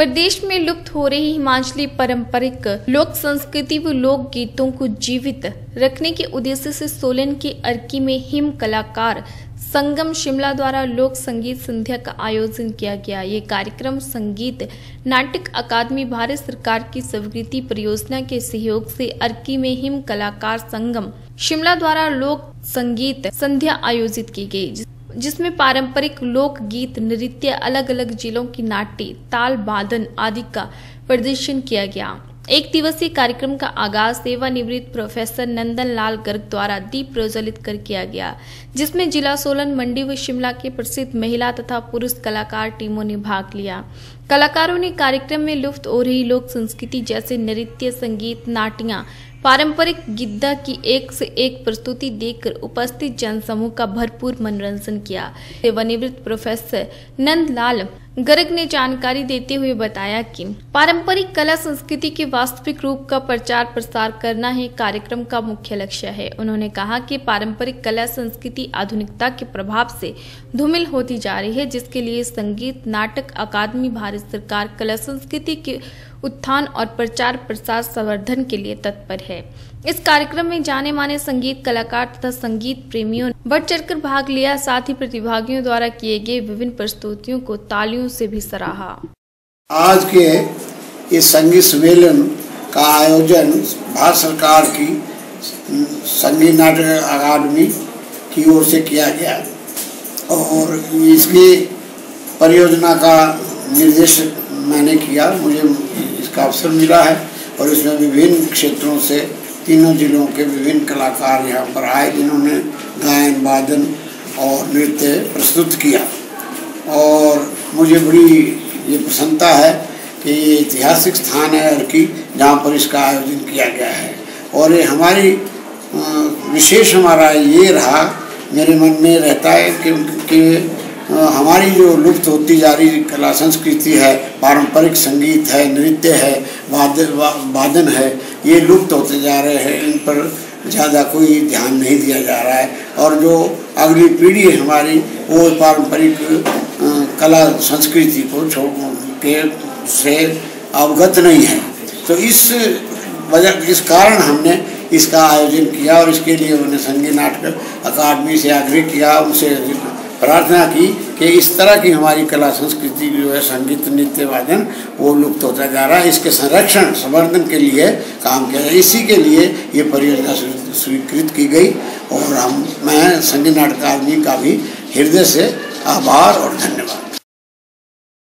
प्रदेश में लुप्त हो रही हिमाचली पारंपरिक लोक संस्कृति व लोक गीतों को जीवित रखने के उद्देश्य से सोलन के अर्की में हिम कलाकार संगम शिमला द्वारा लोक संगीत संध्या का आयोजन किया गया। ये कार्यक्रम संगीत नाटक अकादमी भारत सरकार की स्वीकृति परियोजना के सहयोग से अर्की में हिम कलाकार संगम शिमला द्वारा लोक संगीत संध्या आयोजित की गई। जिसमें पारंपरिक लोक गीत नृत्य अलग अलग जिलों की नाट्य, ताल, बादन आदि का प्रदर्शन किया गया। एक दिवसीय कार्यक्रम का आगाज़ सेवानिवृत्त प्रोफेसर नंदन लाल गर्ग द्वारा दीप प्रज्वलित कर किया गया, जिसमें जिला सोलन, मंडी व शिमला के प्रसिद्ध महिला तथा पुरुष कलाकार टीमों ने भाग लिया। कलाकारों ने कार्यक्रम में लुप्त हो रही लोक संस्कृति जैसे नृत्य, संगीत, नाटियाँ पारंपरिक गिद्दा की एक से एक प्रस्तुति देखकर उपस्थित जनसमूह का भरपूर मनोरंजन किया। सेवानिवृत्त प्रोफेसर नंदलाल गर्ग ने जानकारी देते हुए बताया कि पारंपरिक कला संस्कृति के वास्तविक रूप का प्रचार प्रसार करना ही कार्यक्रम का मुख्य लक्ष्य है। उन्होंने कहा कि पारंपरिक कला संस्कृति आधुनिकता के प्रभाव से धूमिल होती जा रही है, जिसके लिए संगीत, नाटक, अकादमी, भारत सरकार कला संस्कृति के उत्थान और प्रचार प्रसार संवर्धन के लिए तत्पर है। इस कार्यक्रम में जाने माने संगीत कलाकार तथा संगीत प्रेमियों बढ़ चढ़कर भाग लिया। साथ ही प्रतिभागियों द्वारा किए गए विभिन्न प्रस्तुतियों को तालियों से भी सराहा। आज के इस संगीत सम्मेलन का आयोजन भारत सरकार की संगीत नाटक अकादमी की ओर से किया गया। और इसलिए परियोजना का निर्देश मैंने किया। मुझे इसका अवसर मिला है और इसमें विभिन्न क्षेत्रों से तीनों जिलों के विभिन्न कलाकार यहाँ पर आए जिन्होंने गायन वादन और नृत्य प्रस्तुत किया। और मुझे बड़ी ये प्रसन्नता है कि ये ऐतिहासिक स्थान है अर्की जहाँ पर इसका आयोजन किया गया है। और ये हमारी विशेष हमारा ये रहा मेरे मन में रहता है कि, कि हमारी जो लुप्त होती जा रही कला संस्कृति है, पारंपरिक संगीत है, नृत्य है वादन वादन है, ये लुप्त होते जा रहे हैं। इन पर ज़्यादा कोई ध्यान नहीं दिया जा रहा है। और जो अगली पीढ़ी है हमारी, वो पारंपरिक कला संस्कृति को छोड़ के से अवगत नहीं है। तो इस वजह, इस कारण हमने इसका आयोजन किया और इसके लिए उन्होंने संगीत नाटक अकादमी से आग्रह किया उनसे प्रार्थना की कि इस तरह की हमारी कला संस्कृति जो है, संगीत, नृत्य, वादन, वो लुप्त होता जा रहा है। इसके संरक्षण, संवर्धन के लिए काम किया जाए इसी के लिए ये परियोजना स्वीकृत की गई और हम, मैं संगीत नाटक आदमी का भी हृदय से आभार और धन्यवाद।